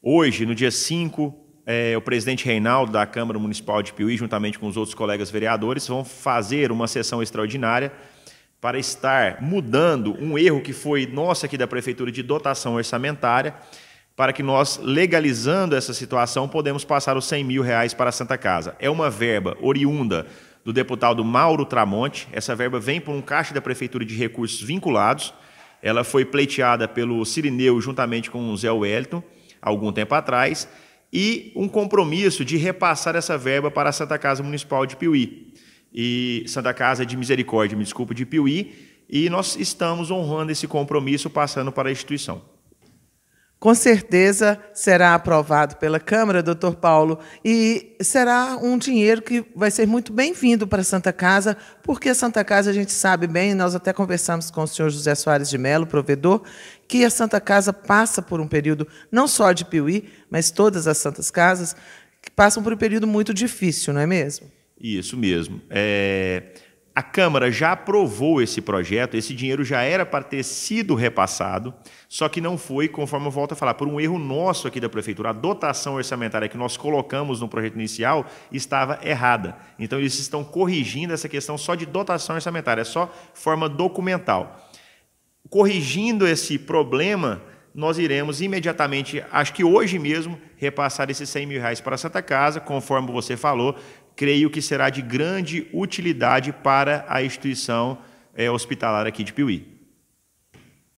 Hoje, no dia 5, é, o presidente Reinaldo da Câmara Municipal de Piuí, juntamente com os outros colegas vereadores, vão fazer uma sessão extraordinária para estar mudando um erro que foi nosso aqui da Prefeitura de dotação orçamentária, para que nós, legalizando essa situação, podemos passar os 100 mil reais para a Santa Casa. É uma verba oriunda do deputado Mauro Tramonte. Essa verba vem por um caixa da Prefeitura de Recursos vinculados. Ela foi pleiteada pelo Cirineu juntamente com o Zé Wellington, algum tempo atrás, e um compromisso de repassar essa verba para a Santa Casa Municipal de Piuí. E Santa Casa de Misericórdia, me desculpe, de Piuí, e nós estamos honrando esse compromisso passando para a instituição. Com certeza será aprovado pela Câmara, doutor Paulo, e será um dinheiro que vai ser muito bem-vindo para a Santa Casa, porque a Santa Casa, a gente sabe bem, nós até conversamos com o senhor José Soares de Mello, provedor, que a Santa Casa passa por um período, não só de Piuí, mas todas as Santas Casas, que passam por um período muito difícil, não é mesmo? Isso mesmo. É... A Câmara já aprovou esse projeto, esse dinheiro já era para ter sido repassado, só que não foi, conforme eu volto a falar, por um erro nosso aqui da Prefeitura. A dotação orçamentária que nós colocamos no projeto inicial estava errada. Então, eles estão corrigindo essa questão só de dotação orçamentária, é só forma documental. Corrigindo esse problema, nós iremos imediatamente, acho que hoje mesmo, repassar esses 100 mil reais para a Santa Casa, conforme você falou, creio que será de grande utilidade para a instituição é, hospitalar aqui de Piuí.